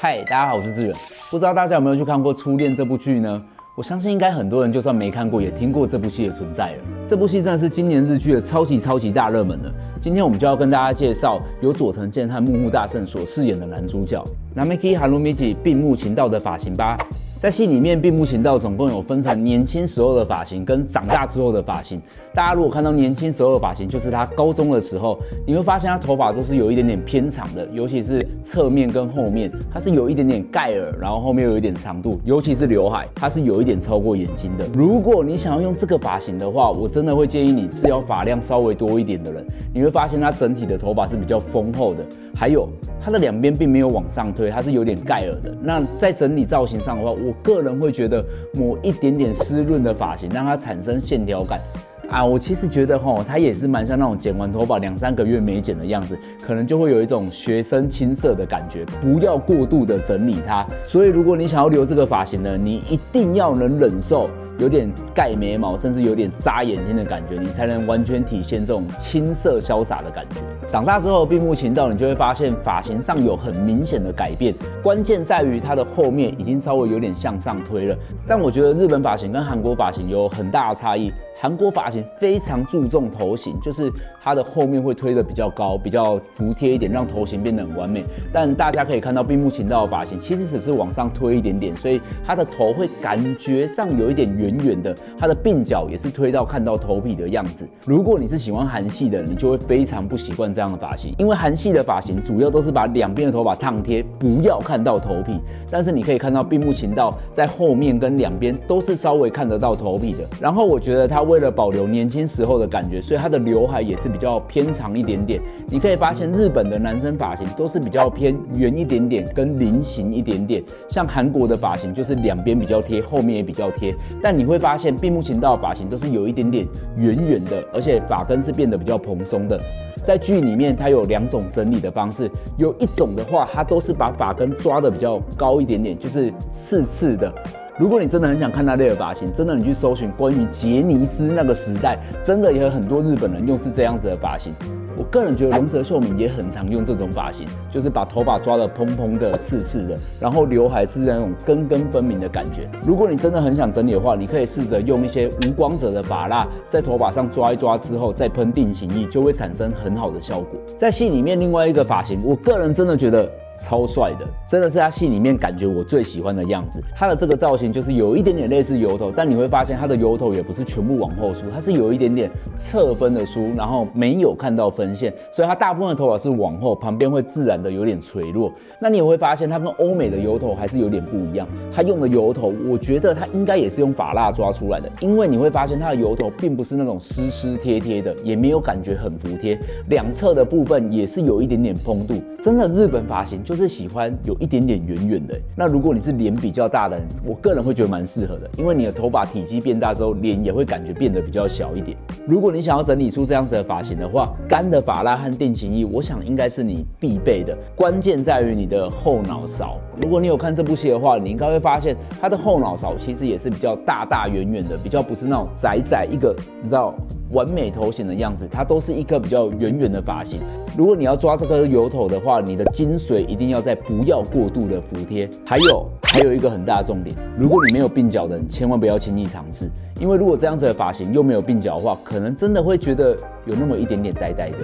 嗨，大家好，我是志远。不知道大家有没有去看过《初恋》这部剧呢？我相信应该很多人就算没看过，也听过这部戏的存在了。这部戏真的是今年日剧的超级超级大热门了。今天我们就要跟大家介绍由佐藤健和木木大圣所饰演的男主角 Namiki Harumiji 并木晴道的发型吧。在戏里面，并木行道总共有分成年轻时候的发型跟长大之后的发型。大家如果看到年轻时候的发型，就是他高中的时候，你会发现他头发都是有一点点偏长的，尤其是侧面跟后面，它是有一点点盖耳，然后后面有一点长度，尤其是刘海，它是有一点超过眼睛的。如果你想要用这个发型的话，我真的会建议你是要发量稍微多一点的人，你会发现他整体的头发是比较丰厚的，还有它的两边并没有往上推，它是有点盖耳的。那在整理造型上的话，我我个人会觉得抹一点点湿润的发型，让它产生线条感。啊，我其实觉得哈，它也是蛮像那种剪完头发两三个月没剪的样子，可能就会有一种学生青涩的感觉。不要过度的整理它。所以如果你想要留这个发型呢，你一定要能忍受。有点盖眉毛，甚至有点扎眼睛的感觉，你才能完全体现这种青涩潇洒的感觉。长大之后，闭目前到，你就会发现发型上有很明显的改变，关键在于它的后面已经稍微有点向上推了。但我觉得日本发型跟韩国发型有很大的差异。韩国发型非常注重头型，就是它的后面会推的比较高，比较服帖一点，让头型变得很完美。但大家可以看到，闭目情道的发型其实只是往上推一点点，所以它的头会感觉上有一点圆圆的，它的鬓角也是推到看到头皮的样子。如果你是喜欢韩系的，你就会非常不习惯这样的发型，因为韩系的发型主要都是把两边的头发烫贴，不要看到头皮。但是你可以看到闭目情道在后面跟两边都是稍微看得到头皮的。然后我觉得它。为了保留年轻时候的感觉，所以他的刘海也是比较偏长一点点。你可以发现日本的男生发型都是比较偏圆一点点，跟菱形一点点。像韩国的发型就是两边比较贴，后面也比较贴。但你会发现闭目情道发型都是有一点点圆圆的，而且发根是变得比较蓬松的。在剧里面，它有两种整理的方式，有一种的话，它都是把发根抓的比较高一点点，就是刺刺的。如果你真的很想看那类的发型，真的你去搜寻关于杰尼斯那个时代，真的也有很多日本人用是这样子的发型。我个人觉得龙泽秀明也很常用这种发型，就是把头发抓的蓬蓬的、刺刺的，然后刘海是那种根根分明的感觉。如果你真的很想整理的话，你可以试着用一些无光泽的发蜡在头发上抓一抓之后，再喷定型液，就会产生很好的效果。在戏里面另外一个发型，我个人真的觉得。超帅的，真的是他戏里面感觉我最喜欢的样子。他的这个造型就是有一点点类似油头，但你会发现他的油头也不是全部往后梳，它是有一点点侧分的梳，然后没有看到分线，所以他大部分的头发是往后，旁边会自然的有点垂落。那你也会发现他跟欧美的油头还是有点不一样。他用的油头，我觉得他应该也是用发蜡抓出来的，因为你会发现他的油头并不是那种湿湿贴贴的，也没有感觉很服帖，两侧的部分也是有一点点蓬度。真的日本发型。就是喜欢有一点点圆圆的。那如果你是脸比较大的人，我个人会觉得蛮适合的，因为你的头发体积变大之后，脸也会感觉变得比较小一点。如果你想要整理出这样子的发型的话，干的发蜡和定型液，我想应该是你必备的。关键在于你的后脑勺。如果你有看这部戏的话，你应该会发现它的后脑勺其实也是比较大大圆圆的，比较不是那种窄窄一个，你知道。完美头型的样子，它都是一颗比较圆圆的发型。如果你要抓这颗油头的话，你的精髓一定要在不要过度的服帖。还有还有一个很大的重点，如果你没有鬓角的人，千万不要轻易尝试，因为如果这样子的发型又没有鬓角的话，可能真的会觉得有那么一点点呆呆的。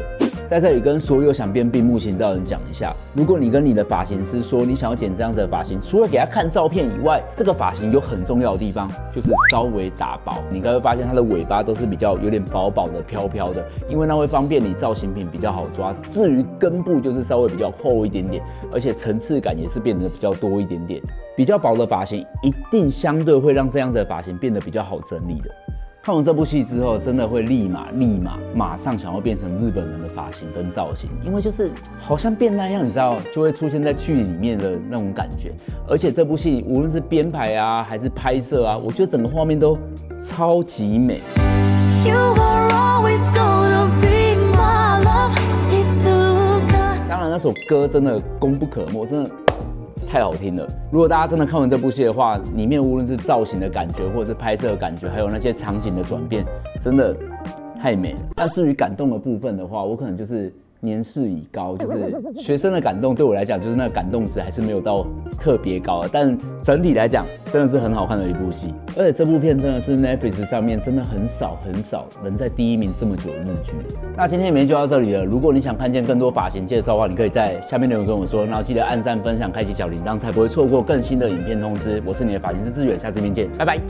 在这里跟所有想变闭目型的人讲一下，如果你跟你的发型师说你想要剪这样子的发型，除了给他看照片以外，这个发型有很重要的地方，就是稍微打薄。你该会发现它的尾巴都是比较有点薄薄的、飘飘的，因为那会方便你造型品比较好抓。至于根部就是稍微比较厚一点点，而且层次感也是变得比较多一点点。比较薄的发型一定相对会让这样子的发型变得比较好整理的。看完这部戏之后，真的会立马立马马上想要变成日本人的发型跟造型，因为就是好像变那样，你知道，就会出现在剧里面的那种感觉。而且这部戏无论是编排啊，还是拍摄啊，我觉得整个画面都超级美。当然，那首歌真的功不可没，真的。太好听了！如果大家真的看完这部戏的话，里面无论是造型的感觉，或者是拍摄的感觉，还有那些场景的转变，真的太美了。那至于感动的部分的话，我可能就是年事已高，就是学生的感动对我来讲，就是那个感动值还是没有到特别高的。但整体来讲，真的是很好看的一部戏。而且这部片真的是 Netflix 上面真的很少很少能在第一名这么久的日剧。那今天影片就到这里了。如果你想看见更多发型介绍的话，你可以在下面留言跟我说，然后记得按赞、分享、开启小铃铛，才不会错过更新的影片通知。我是你的发型师志远，下次面见，拜拜。